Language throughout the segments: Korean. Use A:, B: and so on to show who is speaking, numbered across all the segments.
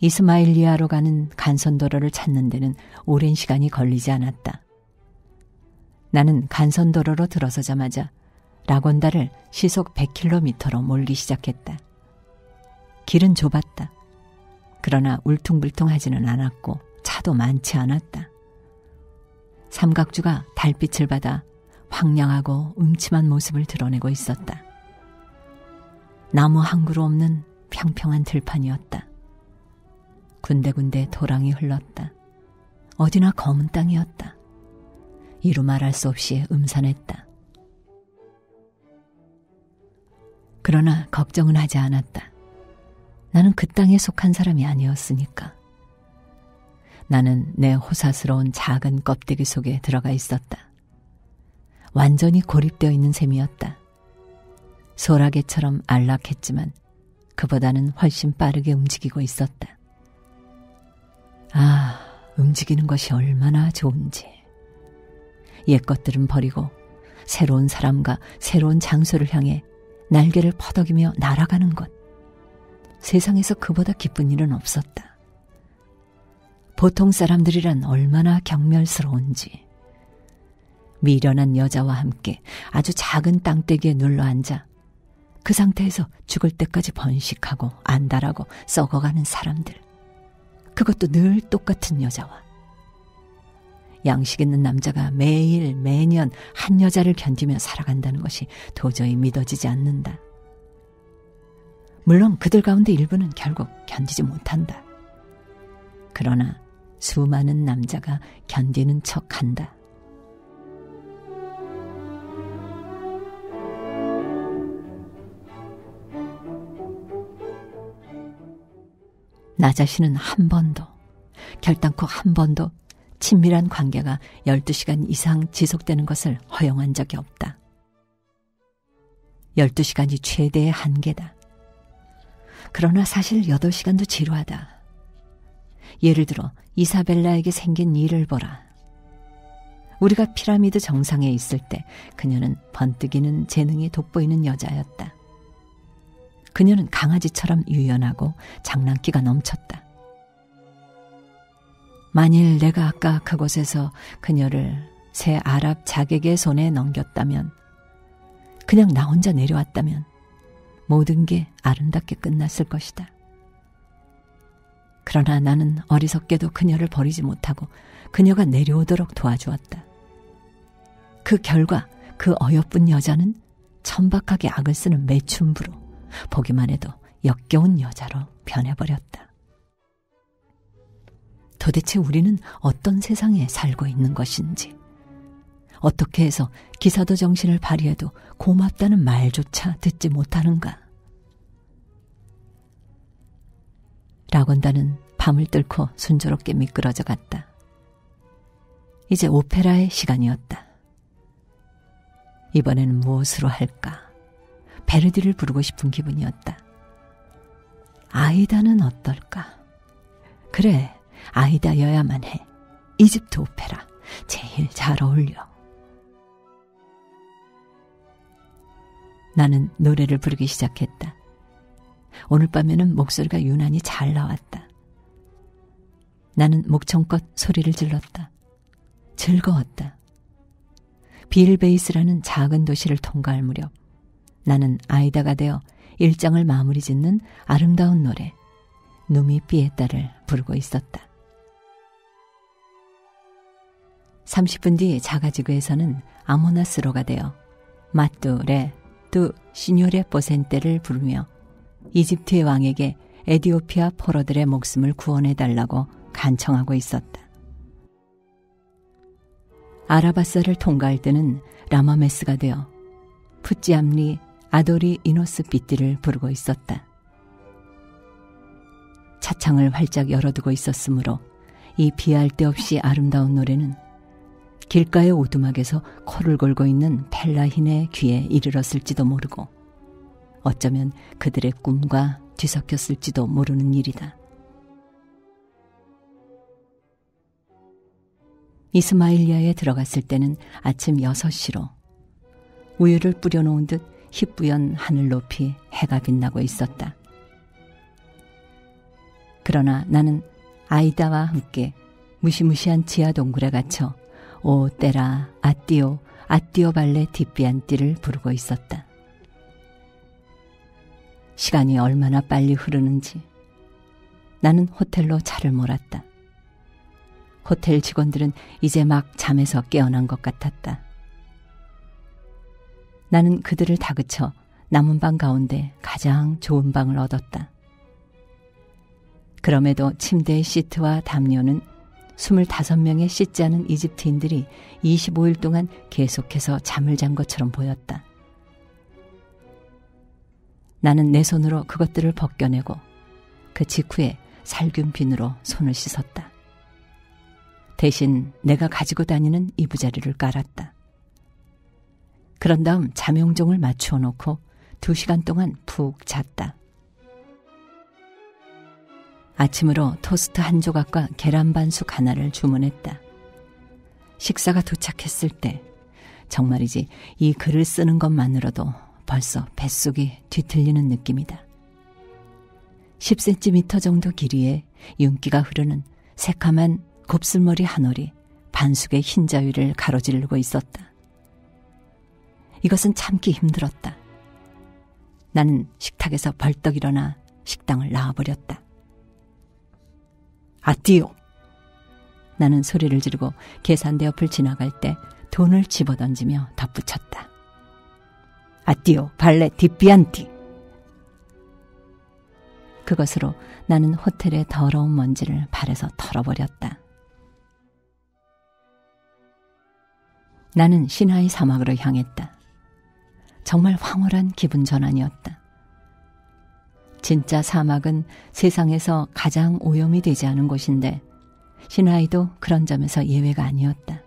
A: 이스마일리아로 가는 간선도로를 찾는 데는 오랜 시간이 걸리지 않았다. 나는 간선도로로 들어서자마자 라곤다를 시속 100km로 몰기 시작했다. 길은 좁았다. 그러나 울퉁불퉁하지는 않았고 차도 많지 않았다. 삼각주가 달빛을 받아 황량하고 음침한 모습을 드러내고 있었다. 나무 한 그루 없는 평평한 들판이었다. 군데군데 도랑이 흘렀다. 어디나 검은 땅이었다. 이루 말할 수 없이 음산했다. 그러나 걱정은 하지 않았다. 나는 그 땅에 속한 사람이 아니었으니까. 나는 내 호사스러운 작은 껍데기 속에 들어가 있었다. 완전히 고립되어 있는 셈이었다. 소라게처럼 안락했지만 그보다는 훨씬 빠르게 움직이고 있었다. 아, 움직이는 것이 얼마나 좋은지. 옛 것들은 버리고 새로운 사람과 새로운 장소를 향해 날개를 퍼덕이며 날아가는 것. 세상에서 그보다 기쁜 일은 없었다. 보통 사람들이란 얼마나 경멸스러운지. 미련한 여자와 함께 아주 작은 땅대기에 눌러 앉아 그 상태에서 죽을 때까지 번식하고 안달하고 썩어가는 사람들. 그것도 늘 똑같은 여자와. 양식 있는 남자가 매일 매년 한 여자를 견디며 살아간다는 것이 도저히 믿어지지 않는다. 물론 그들 가운데 일부는 결국 견디지 못한다. 그러나 수많은 남자가 견디는 척 한다. 나 자신은 한 번도, 결단코 한 번도 친밀한 관계가 12시간 이상 지속되는 것을 허용한 적이 없다. 12시간이 최대의 한계다. 그러나 사실 8시간도 지루하다. 예를 들어 이사벨라에게 생긴 일을 보라. 우리가 피라미드 정상에 있을 때 그녀는 번뜩이는 재능이 돋보이는 여자였다. 그녀는 강아지처럼 유연하고 장난기가 넘쳤다. 만일 내가 아까 그곳에서 그녀를 새 아랍 자객의 손에 넘겼다면, 그냥 나 혼자 내려왔다면, 모든 게 아름답게 끝났을 것이다. 그러나 나는 어리석게도 그녀를 버리지 못하고 그녀가 내려오도록 도와주었다. 그 결과 그 어여쁜 여자는 천박하게 악을 쓰는 매춘부로 보기만 해도 역겨운 여자로 변해버렸다. 도대체 우리는 어떤 세상에 살고 있는 것인지, 어떻게 해서 기사도 정신을 발휘해도 고맙다는 말조차 듣지 못하는가? 라곤다는 밤을 뚫고 순조롭게 미끄러져 갔다. 이제 오페라의 시간이었다. 이번에는 무엇으로 할까? 베르디를 부르고 싶은 기분이었다. 아이다는 어떨까? 그래, 아이다여야만 해. 이집트 오페라. 제일 잘 어울려. 나는 노래를 부르기 시작했다. 오늘 밤에는 목소리가 유난히 잘 나왔다. 나는 목청껏 소리를 질렀다. 즐거웠다. 빌베이스라는 작은 도시를 통과할 무렵 나는 아이다가 되어 일장을 마무리 짓는 아름다운 노래 누미 삐에따를 부르고 있었다. 30분 뒤 자가지구에서는 아모나스로가 되어 마뚜레 뚜 시뇨레 포센테를 부르며 이집트의 왕에게 에디오피아 포로들의 목숨을 구원해 달라고 간청하고 있었다. 아라바사를 통과할 때는 라마메스가 되어 푸찌암리 아도리 이노스 삐띠를 부르고 있었다. 차창을 활짝 열어두고 있었으므로 이 비할 데 없이 아름다운 노래는 길가의 오두막에서 코를 골고 있는 펠라힌의 귀에 이르렀을지도 모르고 어쩌면 그들의 꿈과 뒤섞였을지도 모르는 일이다. 이스마일리아에 들어갔을 때는 아침 6시로 우유를 뿌려놓은 듯 희뿌연 하늘 높이 해가 빛나고 있었다. 그러나 나는 아이다와 함께 무시무시한 지하 동굴에 갇혀 오 때라 아띠오 아띠오 발레 뒷비안띠를 부르고 있었다. 시간이 얼마나 빨리 흐르는지 나는 호텔로 차를 몰았다. 호텔 직원들은 이제 막 잠에서 깨어난 것 같았다. 나는 그들을 다그쳐 남은 방 가운데 가장 좋은 방을 얻었다. 그럼에도 침대의 시트와 담요는 25명의 씻지 않은 이집트인들이 25일 동안 계속해서 잠을 잔 것처럼 보였다. 나는 내 손으로 그것들을 벗겨내고 그 직후에 살균 비누로 손을 씻었다. 대신 내가 가지고 다니는 이부자리를 깔았다. 그런 다음 잠용종을 맞추어 놓고 두 시간 동안 푹 잤다. 아침으로 토스트 한 조각과 계란 반숙 하나를 주문했다. 식사가 도착했을 때 정말이지 이 글을 쓰는 것만으로도 벌써 뱃속이 뒤틀리는 느낌이다. 10cm 정도 길이에 윤기가 흐르는 새카만 곱슬머리 한 올이 반숙의 흰 자위를 가로지르고 있었다. 이것은 참기 힘들었다. 나는 식탁에서 벌떡 일어나 식당을 나와버렸다. 아띠오! 나는 소리를 지르고 계산대 옆을 지나갈 때 돈을 집어던지며 덧붙였다. Addio, valle di pianti! 그것으로 나는 호텔의 더러운 먼지를 발에서 털어버렸다. 나는 시나이 사막으로 향했다. 정말 황홀한 기분 전환이었다. 진짜 사막은 세상에서 가장 오염이 되지 않은 곳인데 시나이도 그런 점에서 예외가 아니었다.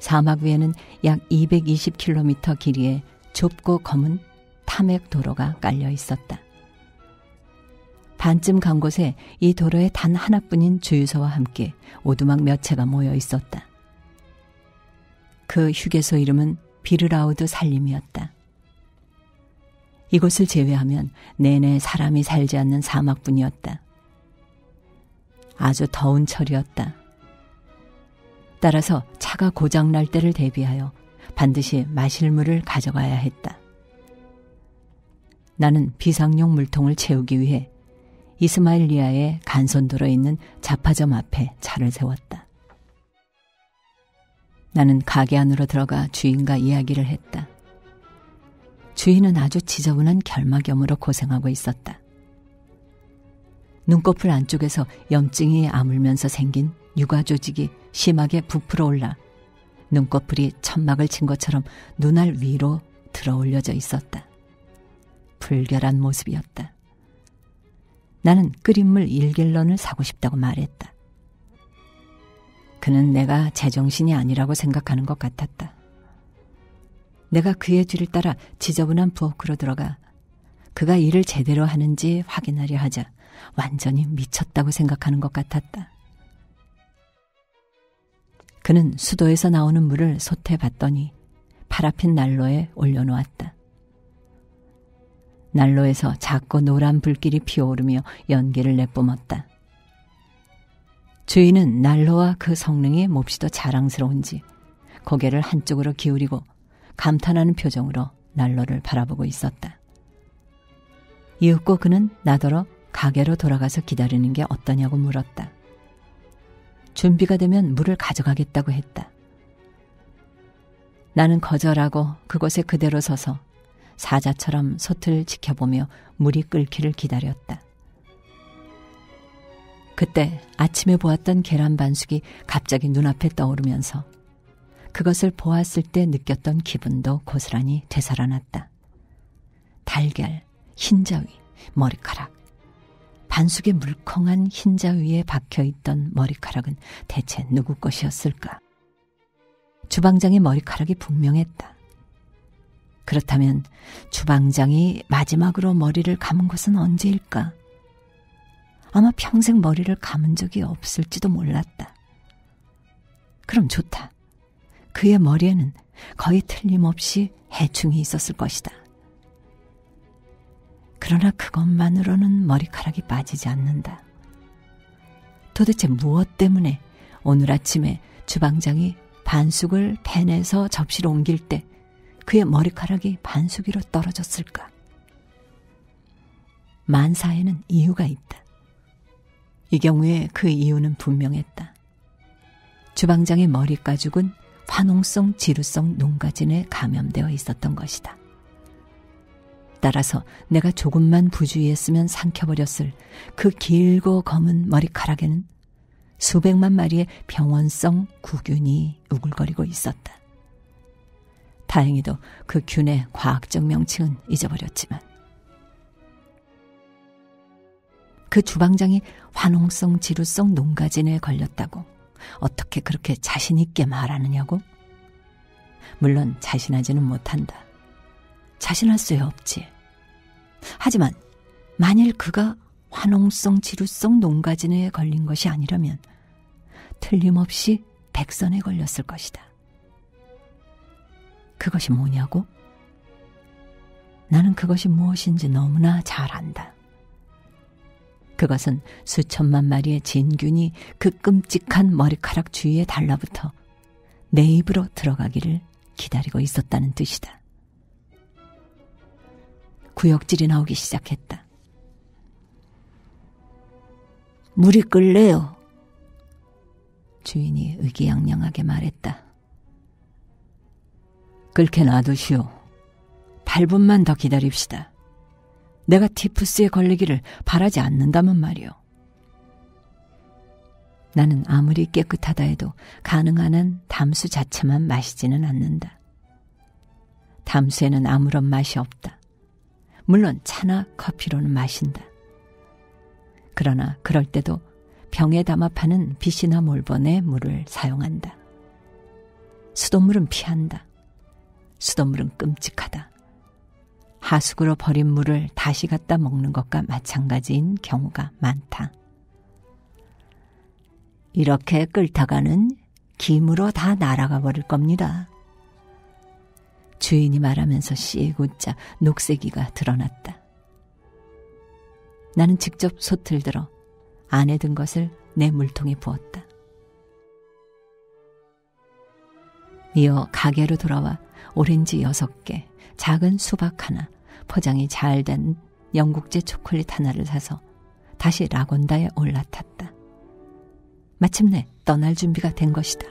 A: 사막 위에는 약 220km 길이의 좁고 검은 탐핵 도로가 깔려 있었다. 반쯤 간 곳에 이 도로에 단 하나뿐인 주유소와 함께 오두막 몇 채가 모여 있었다. 그 휴게소 이름은 비르라우드 살림이었다. 이곳을 제외하면 내내 사람이 살지 않는 사막뿐이었다. 아주 더운 철이었다. 따라서 차가 고장날 때를 대비하여 반드시 마실 물을 가져가야 했다. 나는 비상용 물통을 채우기 위해 이스마일리아의 간선도로 있는 자파점 앞에 차를 세웠다. 나는 가게 안으로 들어가 주인과 이야기를 했다. 주인은 아주 지저분한 결막염으로 고생하고 있었다. 눈꺼풀 안쪽에서 염증이 아물면서 생긴 육아 조직이 심하게 부풀어 올라 눈꺼풀이 천막을 친 것처럼 눈알 위로 들어 올려져 있었다. 불결한 모습이었다. 나는 끓인 물 1갤런을 사고 싶다고 말했다. 그는 내가 제정신이 아니라고 생각하는 것 같았다. 내가 그의 뒤를 따라 지저분한 부엌으로 들어가 그가 일을 제대로 하는지 확인하려 하자 완전히 미쳤다고 생각하는 것 같았다. 그는 수도에서 나오는 물을 솥에 봤더니 파라핀 난로에 올려놓았다. 난로에서 작고 노란 불길이 피어오르며 연기를 내뿜었다. 주인은 난로와 그 성능이 몹시도 자랑스러운지 고개를 한쪽으로 기울이고 감탄하는 표정으로 난로를 바라보고 있었다. 이윽고 그는 나더러 가게로 돌아가서 기다리는 게 어떠냐고 물었다. 준비가 되면 물을 가져가겠다고 했다. 나는 거절하고 그곳에 그대로 서서 사자처럼 솥을 지켜보며 물이 끓기를 기다렸다. 그때 아침에 보았던 계란 반숙이 갑자기 눈앞에 떠오르면서 그것을 보았을 때 느꼈던 기분도 고스란히 되살아났다. 달걀, 흰자위, 머리카락. 반숙의 물컹한 흰자위에 박혀있던 머리카락은 대체 누구 것이었을까? 주방장의 머리카락이 분명했다. 그렇다면 주방장이 마지막으로 머리를 감은 것은 언제일까? 아마 평생 머리를 감은 적이 없을지도 몰랐다. 그럼 좋다. 그의 머리에는 거의 틀림없이 해충이 있었을 것이다. 그러나 그것만으로는 머리카락이 빠지지 않는다. 도대체 무엇 때문에 오늘 아침에 주방장이 반숙을 팬에서 접시로 옮길 때 그의 머리카락이 반숙 위로 떨어졌을까? 만사에는 이유가 있다. 이 경우에 그 이유는 분명했다. 주방장의 머리 가죽은 화농성 지루성 농가진에 감염되어 있었던 것이다. 따라서 내가 조금만 부주의했으면 삼켜버렸을 그 길고 검은 머리카락에는 수백만 마리의 병원성 구균이 우글거리고 있었다. 다행히도 그 균의 과학적 명칭은 잊어버렸지만 그 주방장이 환홍성 지루성 농가진에 걸렸다고 어떻게 그렇게 자신 있게 말하느냐고? 물론 자신하지는 못한다. 자신할 수 없지. 하지만 만일 그가 환홍성 지루성 농가진에 걸린 것이 아니라면 틀림없이 백선에 걸렸을 것이다. 그것이 뭐냐고? 나는 그것이 무엇인지 너무나 잘 안다. 그것은 수천만 마리의 진균이 그 끔찍한 머리카락 주위에 달라붙어 내 입으로 들어가기를 기다리고 있었다는 뜻이다. 구역질이 나오기 시작했다. 물이 끓래요. 주인이 의기양양하게 말했다. 끓게 놔두시오. 8분만 더 기다립시다. 내가 티푸스에 걸리기를 바라지 않는다면 말이오. 나는 아무리 깨끗하다 해도 가능한 한 담수 자체만 마시지는 않는다. 담수에는 아무런 맛이 없다. 물론 차나 커피로는 마신다. 그러나 그럴 때도 병에 담아 파는 빛이나 몰번의 물을 사용한다. 수돗물은 피한다. 수돗물은 끔찍하다. 하수구로 버린 물을 다시 갖다 먹는 것과 마찬가지인 경우가 많다. 이렇게 끓다가는 김으로 다 날아가 버릴 겁니다. 주인이 말하면서 씩 웃자 녹색이가 드러났다. 나는 직접 솥을 들어 안에 든 것을 내 물통에 부었다. 이어 가게로 돌아와 오렌지 여섯 개, 작은 수박 하나, 포장이 잘 된 영국제 초콜릿 하나를 사서 다시 라곤다에 올라탔다. 마침내 떠날 준비가 된 것이다.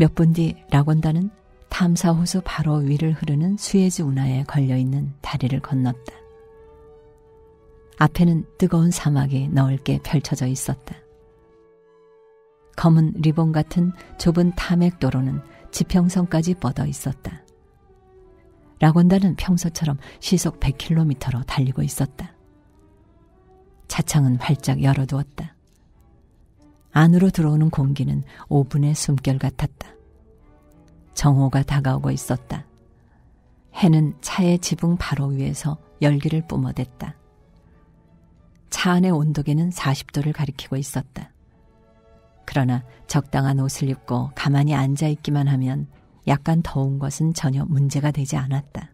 A: 몇 분 뒤 라곤다는 탐사 호수 바로 위를 흐르는 수에즈 운하에 걸려 있는 다리를 건넜다. 앞에는 뜨거운 사막이 넓게 펼쳐져 있었다. 검은 리본 같은 좁은 타맥 도로는 지평선까지 뻗어 있었다. 라곤다는 평소처럼 시속 100km로 달리고 있었다. 차창은 활짝 열어두었다. 안으로 들어오는 공기는 5분의 숨결 같았다. 정오가 다가오고 있었다. 해는 차의 지붕 바로 위에서 열기를 뿜어댔다. 차 안의 온도계는 40도를 가리키고 있었다. 그러나 적당한 옷을 입고 가만히 앉아 있기만 하면 약간 더운 것은 전혀 문제가 되지 않았다.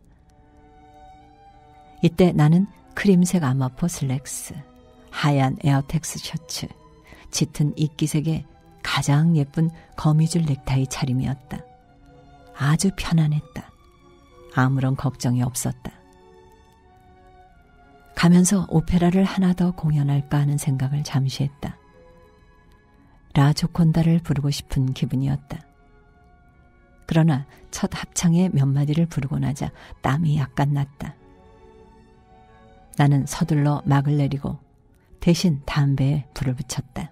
A: 이때 나는 크림색 아마포 슬랙스, 하얀 에어텍스 셔츠, 짙은 이끼색의 가장 예쁜 거미줄 넥타이 차림이었다. 아주 편안했다. 아무런 걱정이 없었다. 가면서 오페라를 하나 더 공연할까 하는 생각을 잠시 했다. 라 조콘다를 부르고 싶은 기분이었다. 그러나 첫 합창의 몇 마디를 부르고 나자 땀이 약간 났다. 나는 서둘러 막을 내리고 대신 담배에 불을 붙였다.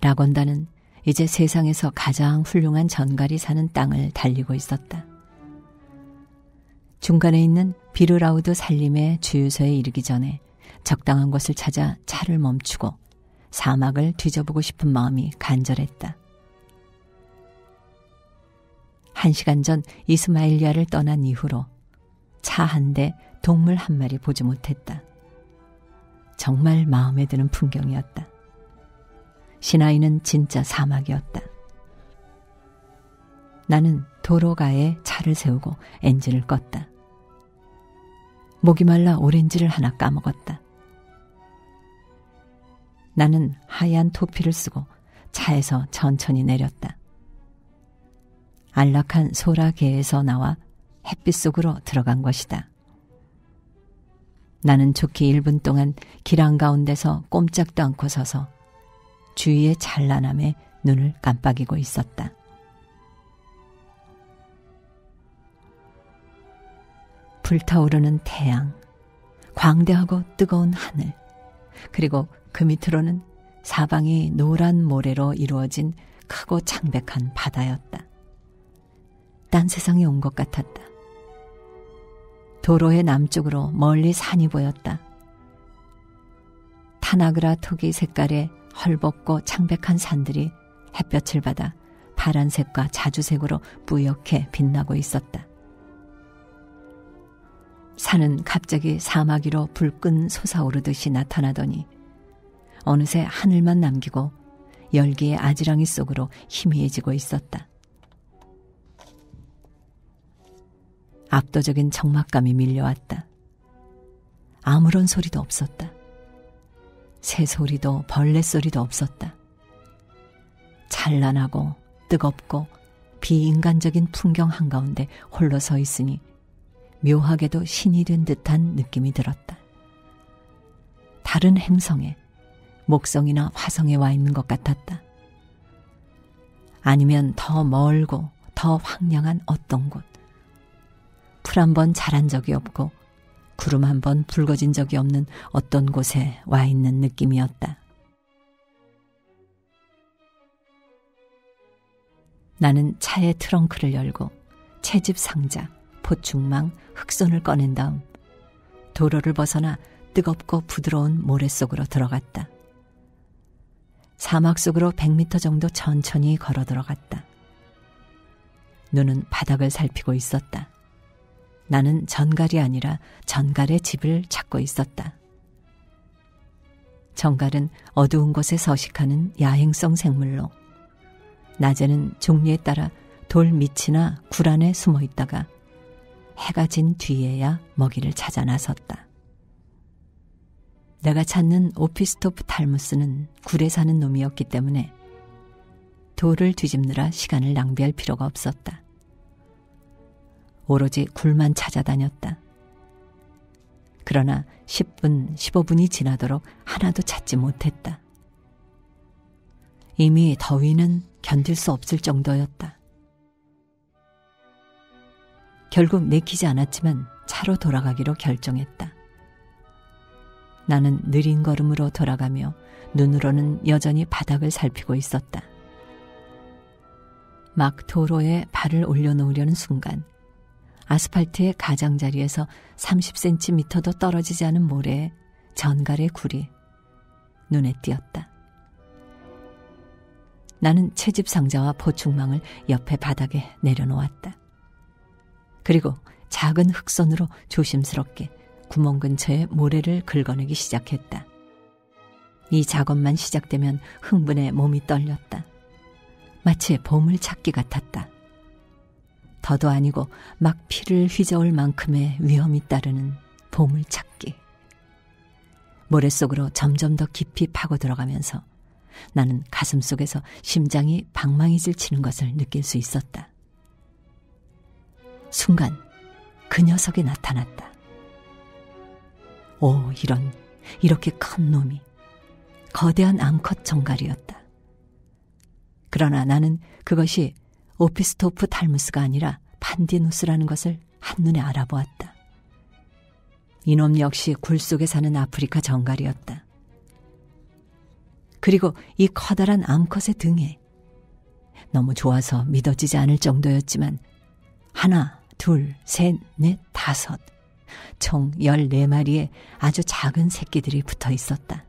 A: 라건다는 이제 세상에서 가장 훌륭한 전갈이 사는 땅을 달리고 있었다. 중간에 있는 비르라우드 살림의 주유소에 이르기 전에 적당한 곳을 찾아 차를 멈추고 사막을 뒤져보고 싶은 마음이 간절했다. 한 시간 전 이스마일리아를 떠난 이후로 차 한 대, 동물 한 마리 보지 못했다. 정말 마음에 드는 풍경이었다. 시나이는 진짜 사막이었다. 나는 도로가에 차를 세우고 엔진을 껐다. 목이 말라 오렌지를 하나 까먹었다. 나는 하얀 토피를 쓰고 차에서 천천히 내렸다. 안락한 소라계에서 나와 햇빛 속으로 들어간 것이다. 나는 좋게 1분 동안 길 한가운데서 꼼짝도 않고 서서 주위의 찬란함에 눈을 깜빡이고 있었다. 불타오르는 태양, 광대하고 뜨거운 하늘, 그리고 그 밑으로는 사방이 노란 모래로 이루어진 크고 창백한 바다였다. 딴 세상에 온 것 같았다. 도로의 남쪽으로 멀리 산이 보였다. 타나그라 토기 색깔의 헐벗고 창백한 산들이 햇볕을 받아 파란색과 자주색으로 뿌옇게 빛나고 있었다. 산은 갑자기 사막 위로 불끈 솟아오르듯이 나타나더니 어느새 하늘만 남기고 열기의 아지랑이 속으로 희미해지고 있었다. 압도적인 적막감이 밀려왔다. 아무런 소리도 없었다. 새 소리도 벌레 소리도 없었다. 찬란하고 뜨겁고 비인간적인 풍경 한가운데 홀로 서 있으니 묘하게도 신이 된 듯한 느낌이 들었다. 다른 행성에 목성이나 화성에 와 있는 것 같았다. 아니면 더 멀고 더 황량한 어떤 곳. 풀 한 번 자란 적이 없고 구름 한 번 붉어진 적이 없는 어떤 곳에 와 있는 느낌이었다. 나는 차의 트렁크를 열고 채집 상자, 포충망, 흑손을 꺼낸 다음 도로를 벗어나 뜨겁고 부드러운 모래 속으로 들어갔다. 사막 속으로 100m 정도 천천히 걸어 들어갔다. 눈은 바닥을 살피고 있었다. 나는 전갈이 아니라 전갈의 집을 찾고 있었다. 전갈은 어두운 곳에 서식하는 야행성 생물로 낮에는 종류에 따라 돌 밑이나 굴 안에 숨어 있다가 해가 진 뒤에야 먹이를 찾아 나섰다. 내가 찾는 오피스토프 탈무스는 굴에 사는 놈이었기 때문에 돌을 뒤집느라 시간을 낭비할 필요가 없었다. 오로지 굴만 찾아다녔다. 그러나 10분, 15분이 지나도록 하나도 찾지 못했다. 이미 더위는 견딜 수 없을 정도였다. 결국 내키지 않았지만 차로 돌아가기로 결정했다. 나는 느린 걸음으로 돌아가며 눈으로는 여전히 바닥을 살피고 있었다. 막 도로에 발을 올려놓으려는 순간 아스팔트의 가장자리에서 30cm도 떨어지지 않은 모래에 전갈의 굴이 눈에 띄었다. 나는 채집 상자와 보충망을 옆에 바닥에 내려놓았다. 그리고 작은 흑선으로 조심스럽게 구멍 근처에 모래를 긁어내기 시작했다. 이 작업만 시작되면 흥분에 몸이 떨렸다. 마치 보물 찾기 같았다. 더도 아니고 막 피를 휘저을 만큼의 위험이 따르는 보물 찾기. 모래 속으로 점점 더 깊이 파고 들어가면서 나는 가슴 속에서 심장이 방망이질 치는 것을 느낄 수 있었다. 순간 그 녀석이 나타났다. 오, 이런, 이렇게 큰 놈이. 거대한 암컷 정갈이었다. 그러나 나는 그것이 오피스토프 탈무스가 아니라 판디누스라는 것을 한눈에 알아보았다. 이놈 역시 굴 속에 사는 아프리카 정갈이었다. 그리고 이 커다란 암컷의 등에 너무 좋아서 믿어지지 않을 정도였지만 하나, 둘, 셋, 넷, 다섯 총 14마리의 아주 작은 새끼들이 붙어 있었다.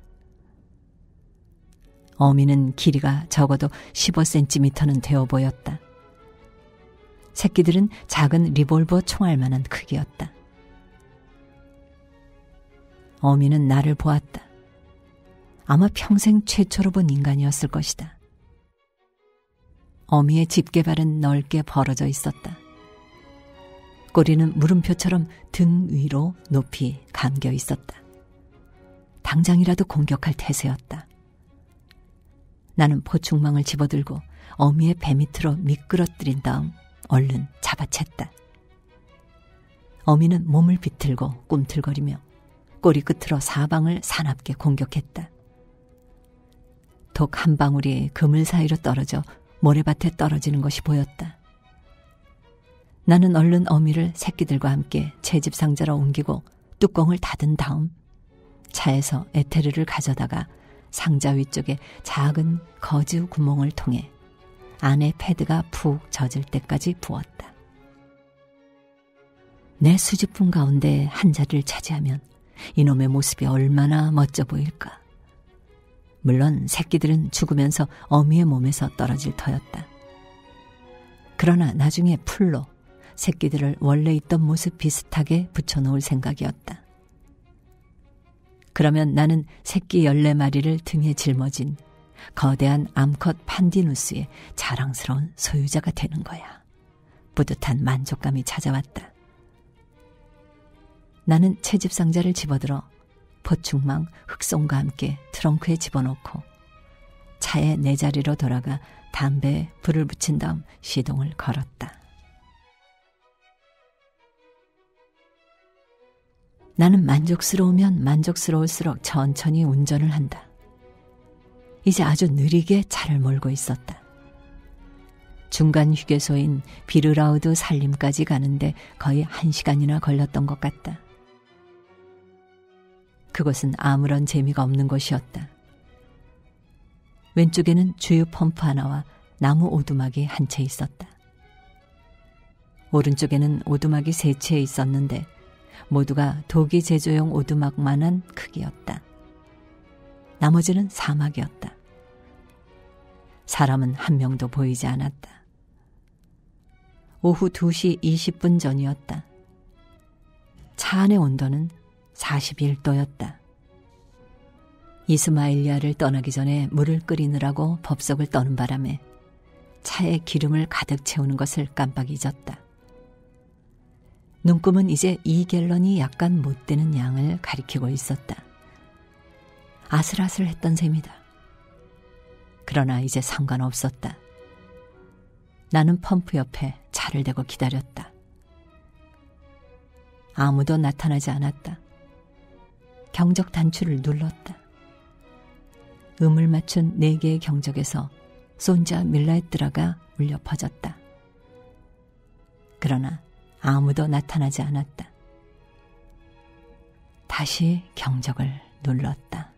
A: 어미는 길이가 적어도 15cm는 되어 보였다. 새끼들은 작은 리볼버 총알만한 크기였다. 어미는 나를 보았다. 아마 평생 최초로 본 인간이었을 것이다. 어미의 집게발은 넓게 벌어져 있었다. 꼬리는 물음표처럼 등 위로 높이 감겨 있었다. 당장이라도 공격할 태세였다. 나는 포충망을 집어들고 어미의 배 밑으로 미끄러뜨린 다음 얼른 잡아챘다. 어미는 몸을 비틀고 꿈틀거리며 꼬리 끝으로 사방을 사납게 공격했다. 독 한 방울이 그물 사이로 떨어져 모래밭에 떨어지는 것이 보였다. 나는 얼른 어미를 새끼들과 함께 채집 상자로 옮기고 뚜껑을 닫은 다음 차에서 에테르를 가져다가 상자 위쪽에 작은 거즈 구멍을 통해 안에 패드가 푹 젖을 때까지 부었다. 내 수집품 가운데 한 자리를 차지하면 이놈의 모습이 얼마나 멋져 보일까. 물론 새끼들은 죽으면서 어미의 몸에서 떨어질 터였다. 그러나 나중에 풀로 새끼들을 원래 있던 모습 비슷하게 붙여놓을 생각이었다. 그러면 나는 새끼 14마리를 등에 짊어진 거대한 암컷 판디누스의 자랑스러운 소유자가 되는 거야. 뿌듯한 만족감이 찾아왔다. 나는 채집 상자를 집어들어 보충망 흑송과 함께 트렁크에 집어넣고 차에 내 자리로 돌아가 담배에 불을 붙인 다음 시동을 걸었다. 나는 만족스러우면 만족스러울수록 천천히 운전을 한다. 이제 아주 느리게 차를 몰고 있었다. 중간 휴게소인 비르라우드 살림까지 가는데 거의 한 시간이나 걸렸던 것 같다. 그것은 아무런 재미가 없는 곳이었다. 왼쪽에는 주유 펌프 하나와 나무 오두막이 한 채 있었다. 오른쪽에는 오두막이 세 채 있었는데 모두가 도기 제조용 오두막만한 크기였다. 나머지는 사막이었다. 사람은 한 명도 보이지 않았다. 오후 2시 20분 전이었다. 차 안의 온도는 41도였다. 이스마일리아를 떠나기 전에 물을 끓이느라고 법석을 떠는 바람에 차에 기름을 가득 채우는 것을 깜빡 잊었다. 눈금은 이제 2갤런이 약간 못 되는 양을 가리키고 있었다. 아슬아슬했던 셈이다. 그러나 이제 상관없었다. 나는 펌프 옆에 차를 대고 기다렸다. 아무도 나타나지 않았다. 경적 단추를 눌렀다. 음을 맞춘 네 개의 경적에서 손자 밀라에트라가 울려 퍼졌다. 그러나 아무도 나타나지 않았다. 다시 경적을 눌렀다.